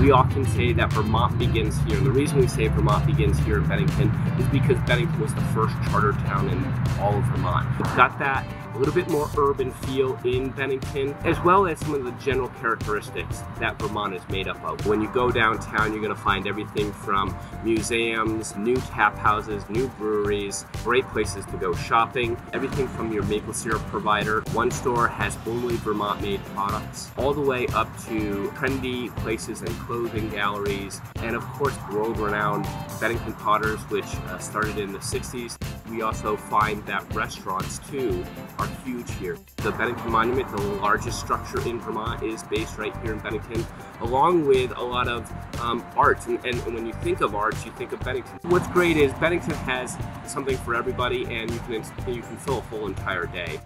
We often say that Vermont begins here. And the reason we say Vermont begins here in Bennington is because Bennington was the first charter town in all of Vermont. Got that a little bit more urban feel in Bennington, as well as some of the general characteristics that Vermont is made up of. When you go downtown, you're going to find everything from museums, new tap houses, new breweries, great places to go shopping, everything from your maple syrup provider. One store has only Vermont made products, all the way up to trendy places and clothing galleries, and of course, world renowned Bennington Potters, which uh, started in the 60s. We also find that restaurants too are huge here. The Bennington Monument, the largest structure in Vermont, is based right here in Bennington, along with a lot of um, arts. And, and, when you think of arts, you think of Bennington. What's great is Bennington has something for everybody, and you can you can fill a whole entire day.